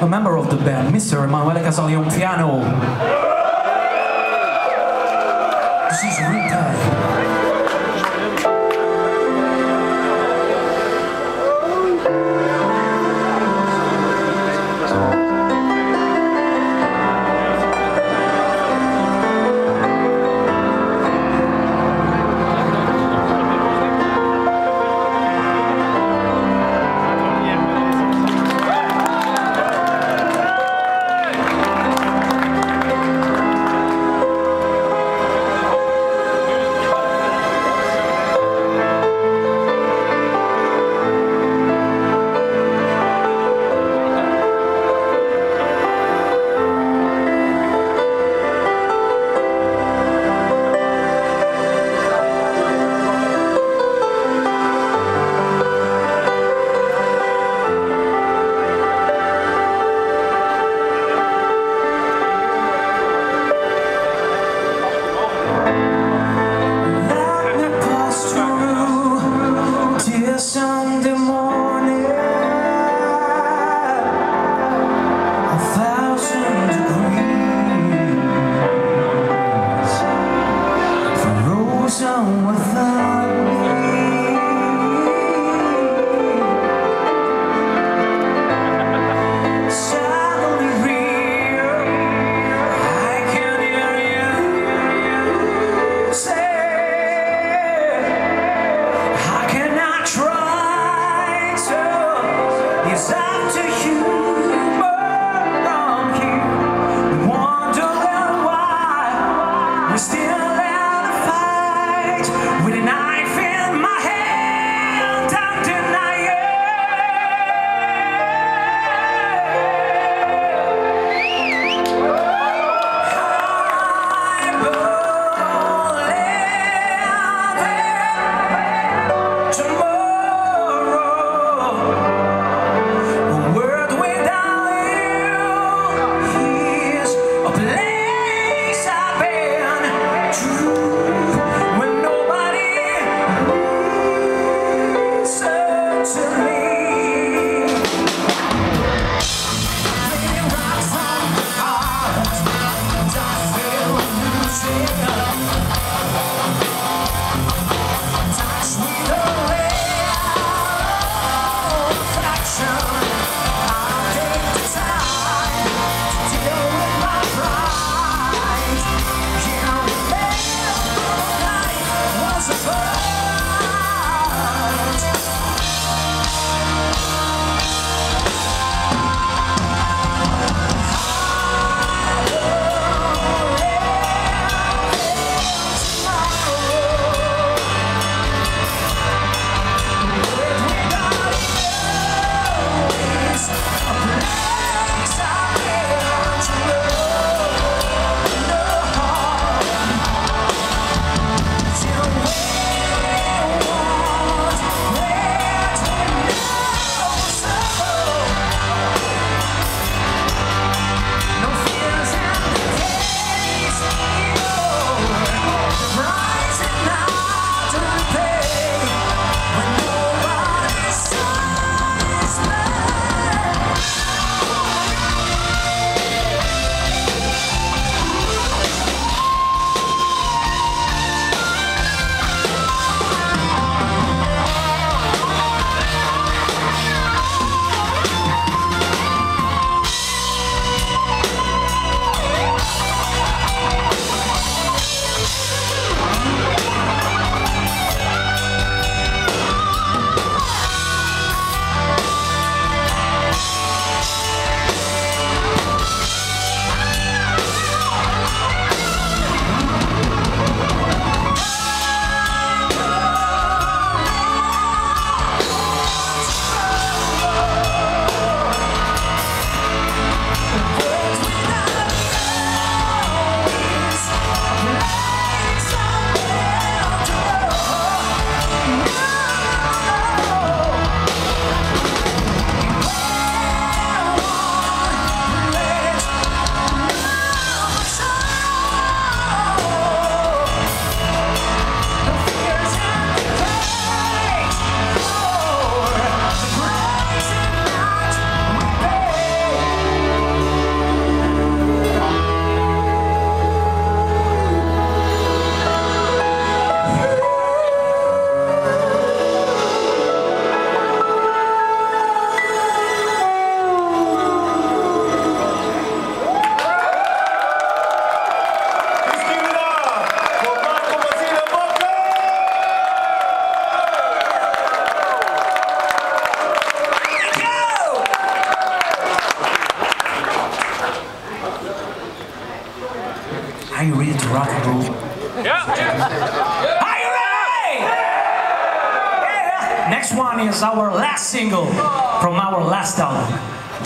a member of the band, Mr. Emanuele Casali on piano. This is Rita.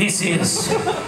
This is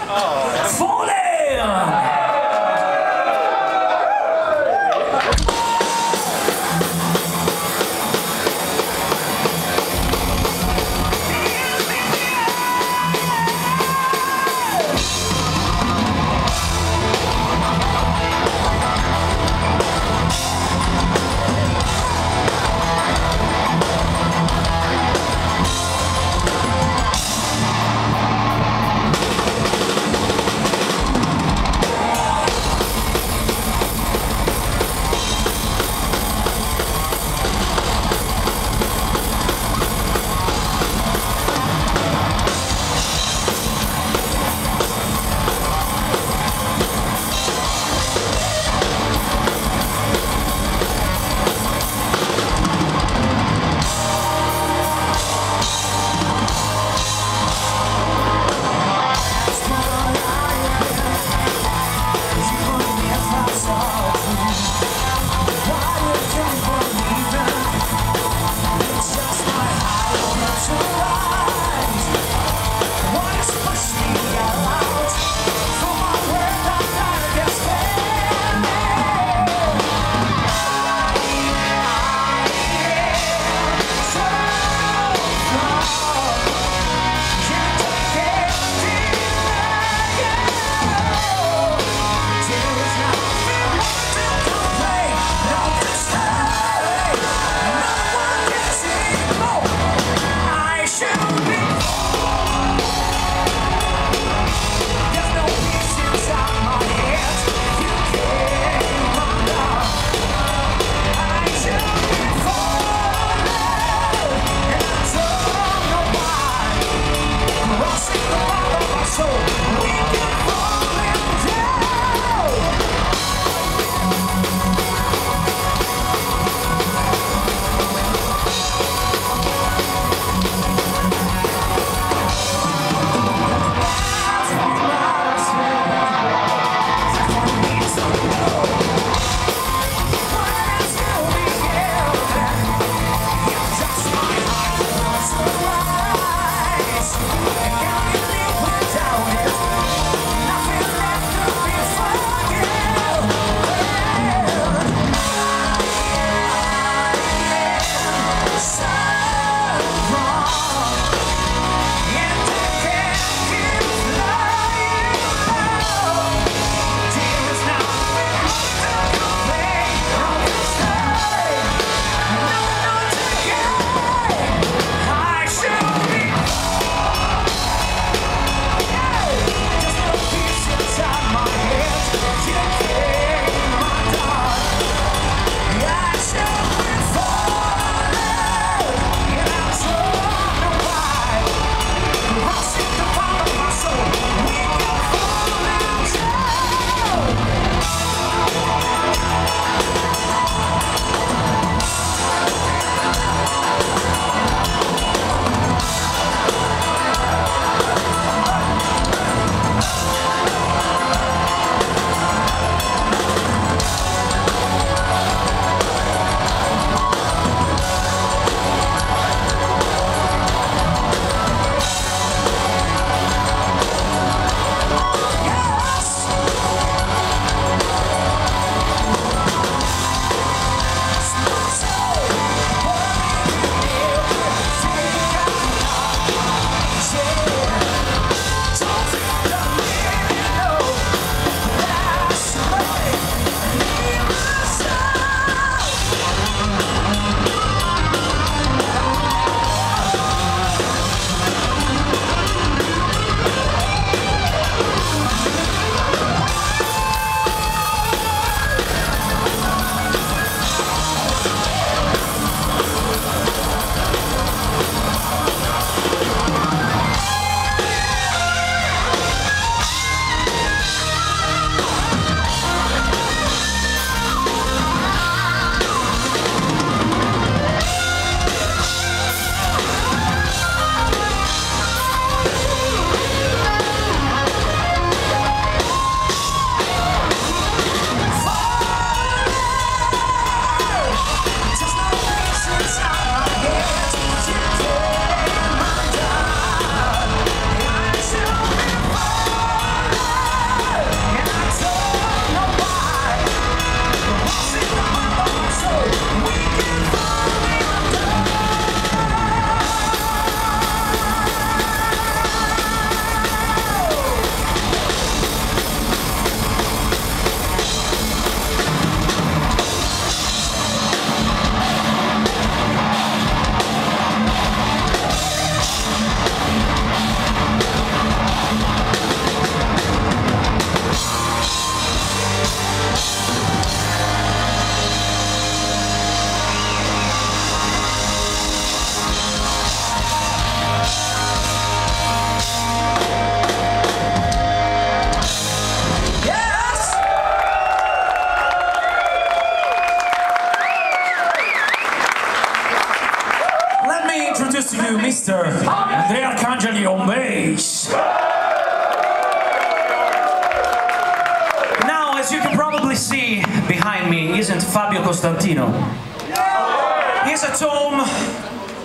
home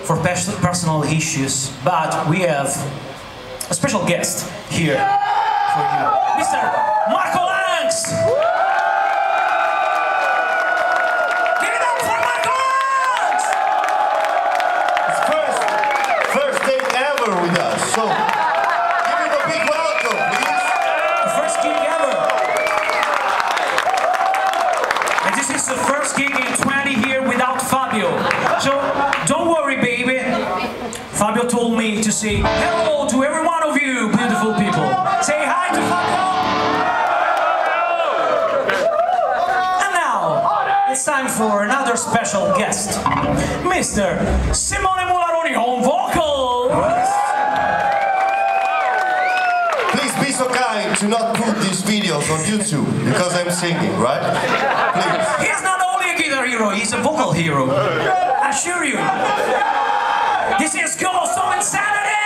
for pers- personal issues, but we have a special guest here for you, Mr. Marco Langs. Say hello to every one of you, beautiful people. Say hi to Fabio. And now it's time for another special guest, Mr. Simone Mularoni on vocals. Please be so kind to not put these videos on YouTube because I'm singing, right? Please. He's not only a guitar hero, he's a vocal hero. I assure you. This is Ghost of Insanity!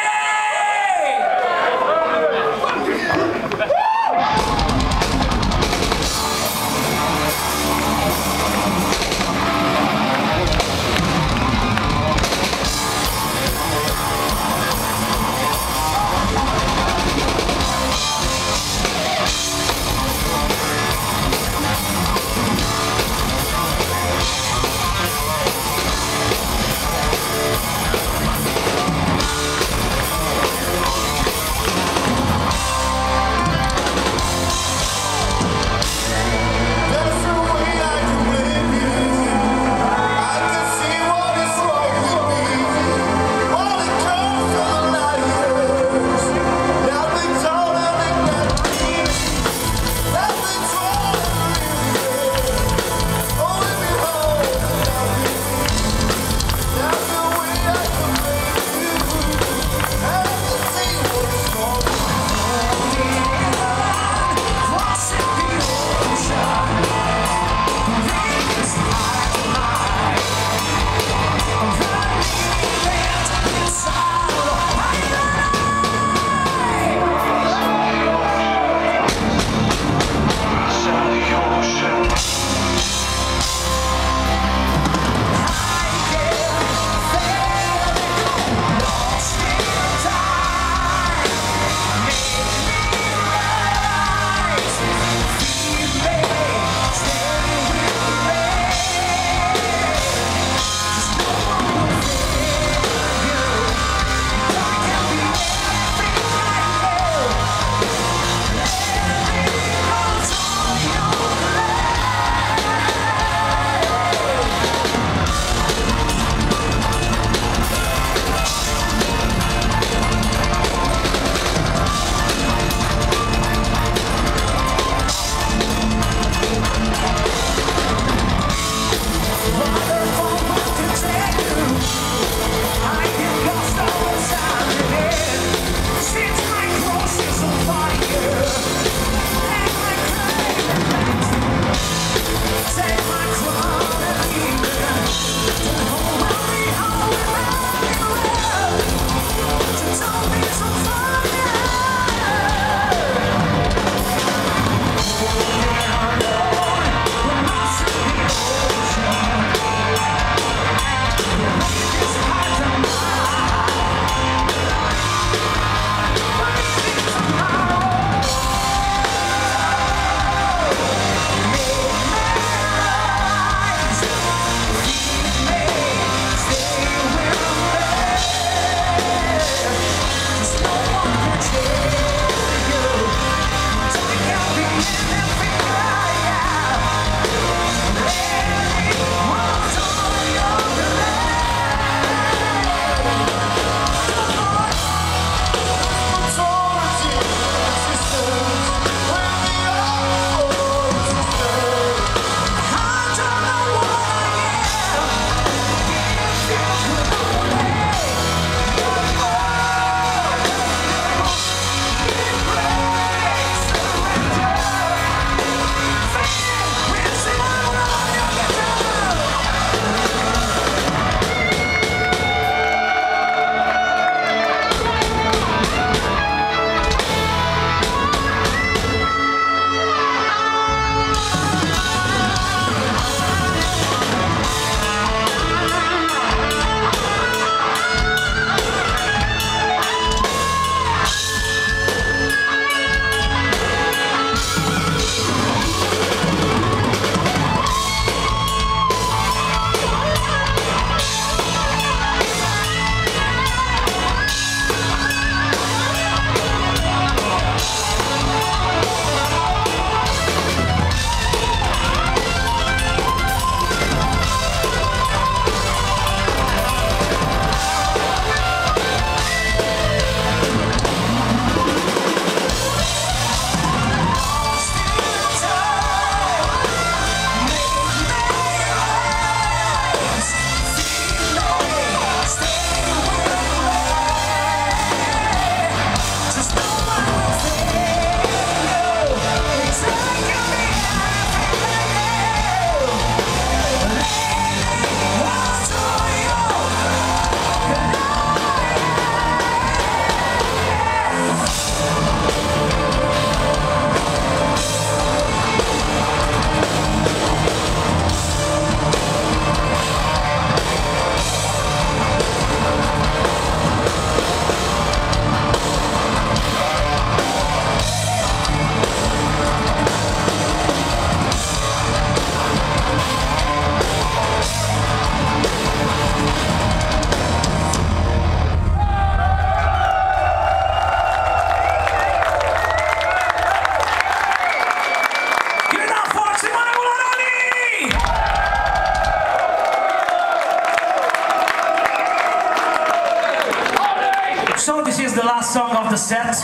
So this is the last song of the set.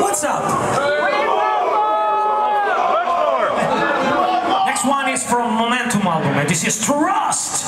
What's up? Next one is from Momentum album, and this is Trust.